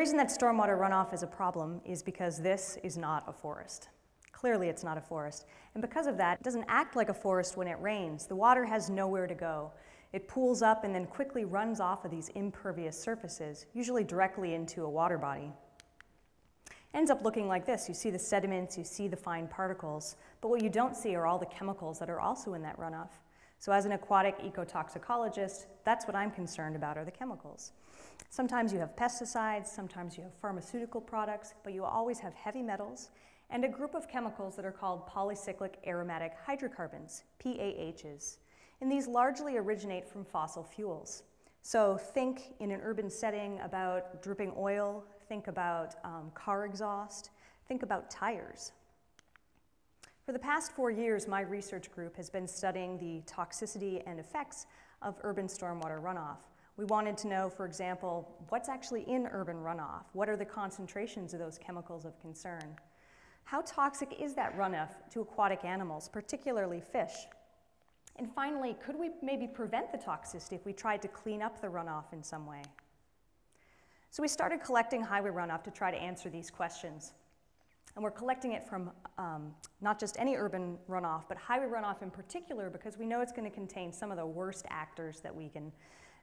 reason that stormwater runoff is a problem is because this is not a forest. Clearly it's not a forest. And because of that, it doesn't act like a forest when it rains. The water has nowhere to go. It pools up and then quickly runs off of these impervious surfaces, usually directly into a water body. Ends up looking like this. You see the sediments, you see the fine particles, but what you don't see are all the chemicals that are also in that runoff. So as an aquatic ecotoxicologist, that's what I'm concerned about are the chemicals. Sometimes you have pesticides, sometimes you have pharmaceutical products, but you always have heavy metals and a group of chemicals that are called polycyclic aromatic hydrocarbons, PAHs. And these largely originate from fossil fuels. So think in an urban setting about dripping oil, think about um, car exhaust, think about tires. For the past four years, my research group has been studying the toxicity and effects of urban stormwater runoff. We wanted to know, for example, what's actually in urban runoff? What are the concentrations of those chemicals of concern? How toxic is that runoff to aquatic animals, particularly fish? And finally, could we maybe prevent the toxicity if we tried to clean up the runoff in some way? So we started collecting highway runoff to try to answer these questions. And we're collecting it from um, not just any urban runoff, but highway runoff in particular, because we know it's going to contain some of the worst actors that we, can,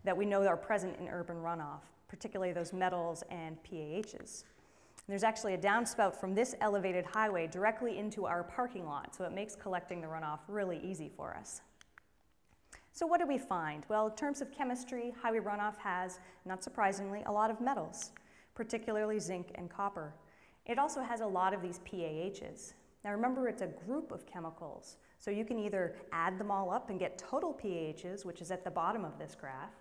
that we know are present in urban runoff, particularly those metals and PAHs. There's actually a downspout from this elevated highway directly into our parking lot, so it makes collecting the runoff really easy for us. So what do we find? Well, in terms of chemistry, highway runoff has, not surprisingly, a lot of metals, particularly zinc and copper. It also has a lot of these PAHs. Now remember, it's a group of chemicals, so you can either add them all up and get total PAHs, which is at the bottom of this graph,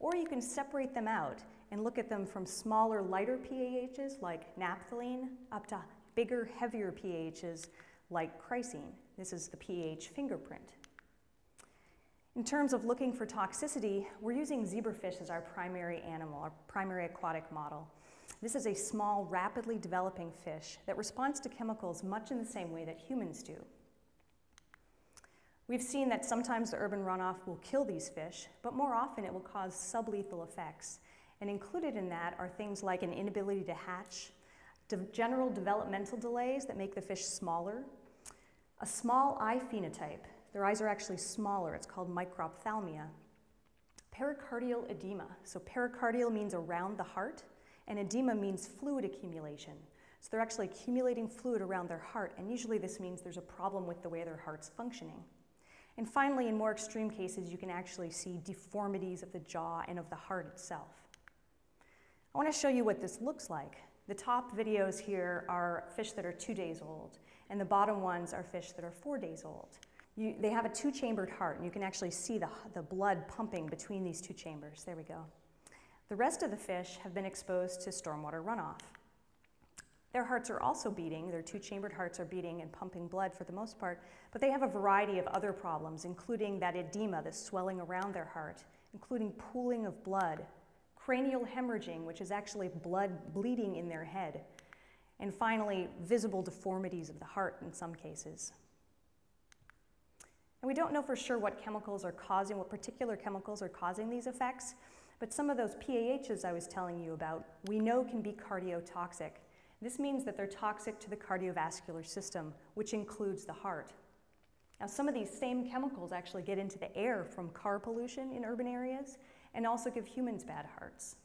or you can separate them out and look at them from smaller, lighter PAHs like naphthalene up to bigger, heavier PAHs like chrysene. This is the PAH fingerprint. In terms of looking for toxicity, we're using zebrafish as our primary animal, our primary aquatic model. This is a small, rapidly developing fish that responds to chemicals much in the same way that humans do. We've seen that sometimes the urban runoff will kill these fish, but more often it will cause sublethal effects. And included in that are things like an inability to hatch, de general developmental delays that make the fish smaller, a small eye phenotype. Their eyes are actually smaller. It's called microphthalmia. Pericardial edema. So pericardial means around the heart, and edema means fluid accumulation. So they're actually accumulating fluid around their heart, and usually this means there's a problem with the way their heart's functioning. And finally, in more extreme cases, you can actually see deformities of the jaw and of the heart itself. I want to show you what this looks like. The top videos here are fish that are two days old, and the bottom ones are fish that are four days old. You, they have a two-chambered heart, and you can actually see the, the blood pumping between these two chambers. There we go. The rest of the fish have been exposed to stormwater runoff. Their hearts are also beating, their two chambered hearts are beating and pumping blood for the most part, but they have a variety of other problems, including that edema, the swelling around their heart, including pooling of blood, cranial hemorrhaging, which is actually blood bleeding in their head, and finally, visible deformities of the heart in some cases. And we don't know for sure what chemicals are causing, what particular chemicals are causing these effects, but some of those PAHs I was telling you about, we know can be cardiotoxic. This means that they're toxic to the cardiovascular system, which includes the heart. Now, some of these same chemicals actually get into the air from car pollution in urban areas and also give humans bad hearts.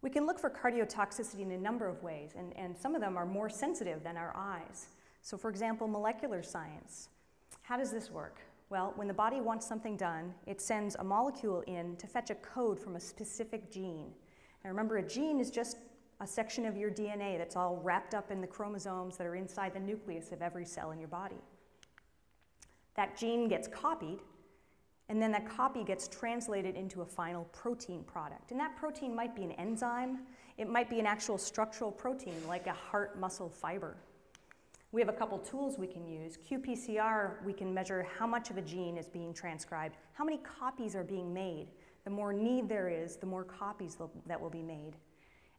We can look for cardiotoxicity in a number of ways, and, and some of them are more sensitive than our eyes. So, for example, molecular science. How does this work? Well, when the body wants something done, it sends a molecule in to fetch a code from a specific gene. Now remember, a gene is just a section of your DNA that's all wrapped up in the chromosomes that are inside the nucleus of every cell in your body. That gene gets copied, and then that copy gets translated into a final protein product. And that protein might be an enzyme, it might be an actual structural protein like a heart muscle fiber. We have a couple tools we can use. qPCR, we can measure how much of a gene is being transcribed, how many copies are being made. The more need there is, the more copies that will be made.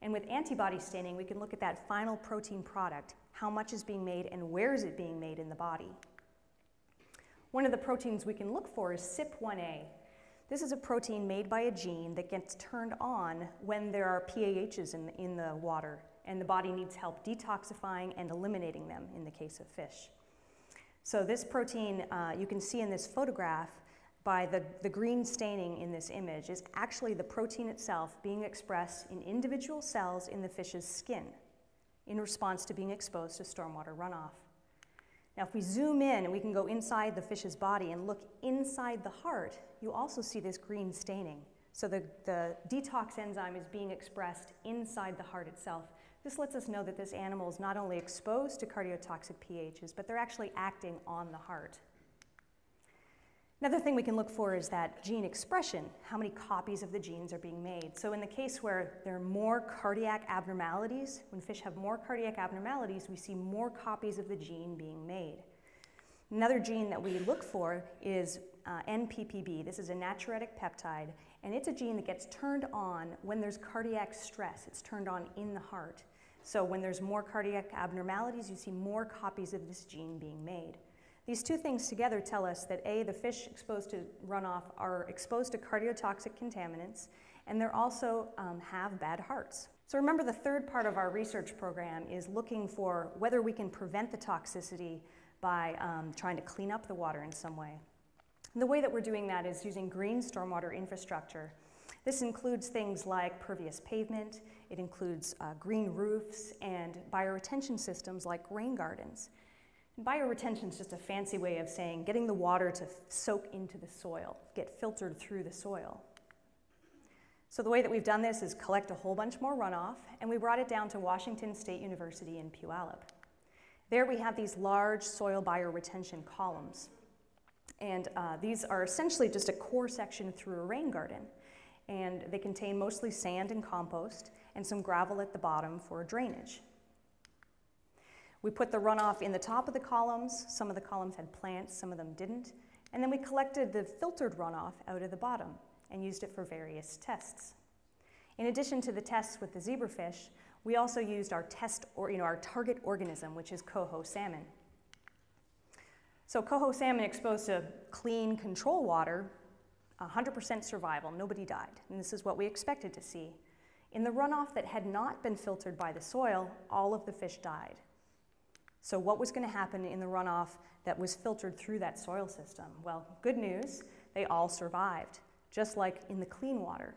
And with antibody staining, we can look at that final protein product, how much is being made and where is it being made in the body. One of the proteins we can look for is CYP1A. This is a protein made by a gene that gets turned on when there are PAHs in, in the water, and the body needs help detoxifying and eliminating them in the case of fish. So, this protein uh, you can see in this photograph by the, the green staining in this image is actually the protein itself being expressed in individual cells in the fish's skin in response to being exposed to stormwater runoff. Now, if we zoom in and we can go inside the fish's body and look inside the heart, you also see this green staining. So the, the detox enzyme is being expressed inside the heart itself. This lets us know that this animal is not only exposed to cardiotoxic PAHs, but they're actually acting on the heart. Another thing we can look for is that gene expression, how many copies of the genes are being made. So in the case where there are more cardiac abnormalities, when fish have more cardiac abnormalities, we see more copies of the gene being made. Another gene that we look for is uh, NPPB. This is a natriuretic peptide, and it's a gene that gets turned on when there's cardiac stress. It's turned on in the heart. So when there's more cardiac abnormalities, you see more copies of this gene being made. These two things together tell us that A, the fish exposed to runoff are exposed to cardiotoxic contaminants, and they also um, have bad hearts. So remember the third part of our research program is looking for whether we can prevent the toxicity by um, trying to clean up the water in some way. And the way that we're doing that is using green stormwater infrastructure. This includes things like pervious pavement, it includes uh, green roofs, and bioretention systems like rain gardens. Bioretention is just a fancy way of saying getting the water to soak into the soil, get filtered through the soil. So the way that we've done this is collect a whole bunch more runoff, and we brought it down to Washington State University in Puyallup. There we have these large soil bioretention columns. And uh, these are essentially just a core section through a rain garden. And they contain mostly sand and compost and some gravel at the bottom for drainage. We put the runoff in the top of the columns. Some of the columns had plants, some of them didn't. And then we collected the filtered runoff out of the bottom and used it for various tests. In addition to the tests with the zebrafish, we also used our test or you know our target organism, which is coho salmon. So coho salmon exposed to clean control water, 100% survival, nobody died. And this is what we expected to see. In the runoff that had not been filtered by the soil, all of the fish died. So, what was going to happen in the runoff that was filtered through that soil system? Well, good news, they all survived, just like in the clean water.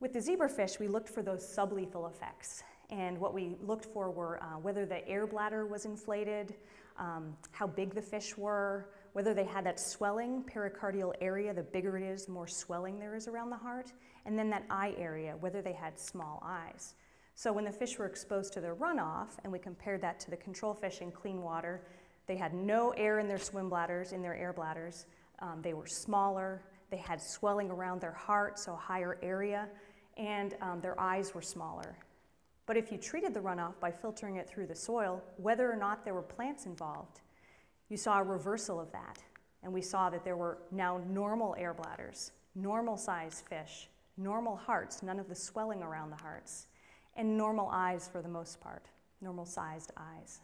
With the zebrafish, we looked for those sublethal effects. And what we looked for were uh, whether the air bladder was inflated, um, how big the fish were, whether they had that swelling pericardial area, the bigger it is, the more swelling there is around the heart, and then that eye area, whether they had small eyes. So when the fish were exposed to their runoff, and we compared that to the control fish in clean water, they had no air in their swim bladders, in their air bladders. Um, they were smaller. They had swelling around their heart, so higher area, and um, their eyes were smaller. But if you treated the runoff by filtering it through the soil, whether or not there were plants involved, you saw a reversal of that. And we saw that there were now normal air bladders, normal sized fish, normal hearts, none of the swelling around the hearts and normal eyes for the most part, normal sized eyes.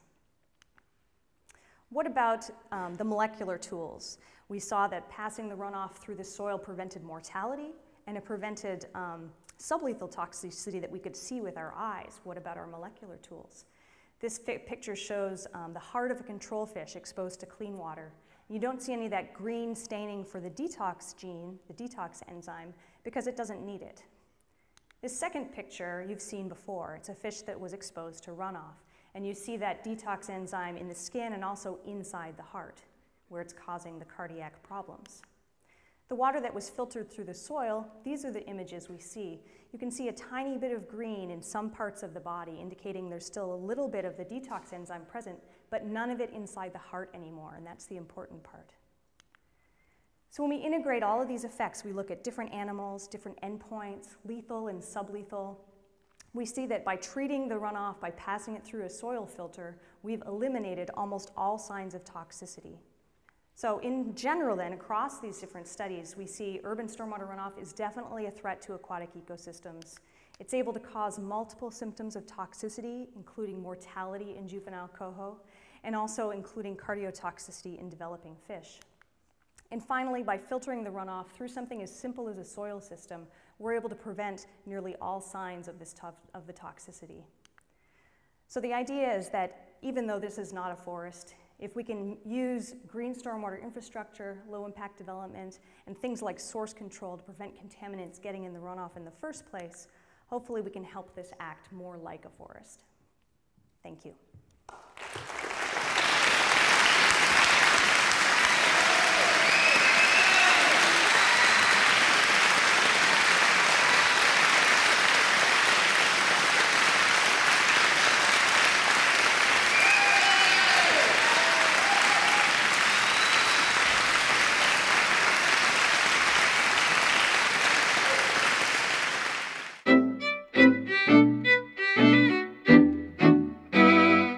What about um, the molecular tools? We saw that passing the runoff through the soil prevented mortality and it prevented um, sublethal toxicity that we could see with our eyes. What about our molecular tools? This picture shows um, the heart of a control fish exposed to clean water. You don't see any of that green staining for the detox gene, the detox enzyme, because it doesn't need it. This second picture you've seen before. It's a fish that was exposed to runoff. And you see that detox enzyme in the skin and also inside the heart, where it's causing the cardiac problems. The water that was filtered through the soil, these are the images we see. You can see a tiny bit of green in some parts of the body, indicating there's still a little bit of the detox enzyme present, but none of it inside the heart anymore, and that's the important part. So when we integrate all of these effects, we look at different animals, different endpoints, lethal and sublethal. We see that by treating the runoff, by passing it through a soil filter, we've eliminated almost all signs of toxicity. So in general then, across these different studies, we see urban stormwater runoff is definitely a threat to aquatic ecosystems. It's able to cause multiple symptoms of toxicity, including mortality in juvenile coho, and also including cardiotoxicity in developing fish. And finally, by filtering the runoff through something as simple as a soil system, we're able to prevent nearly all signs of, this of the toxicity. So the idea is that even though this is not a forest, if we can use green stormwater infrastructure, low impact development, and things like source control to prevent contaminants getting in the runoff in the first place, hopefully we can help this act more like a forest. Thank you.